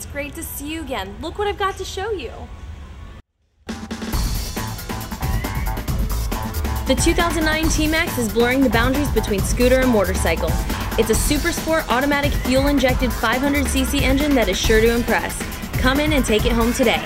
It's great to see you again. Look what I've got to show you. The 2009 T-Max is blurring the boundaries between scooter and motorcycle. It's a super sport automatic fuel injected 500cc engine that is sure to impress. Come in and take it home today.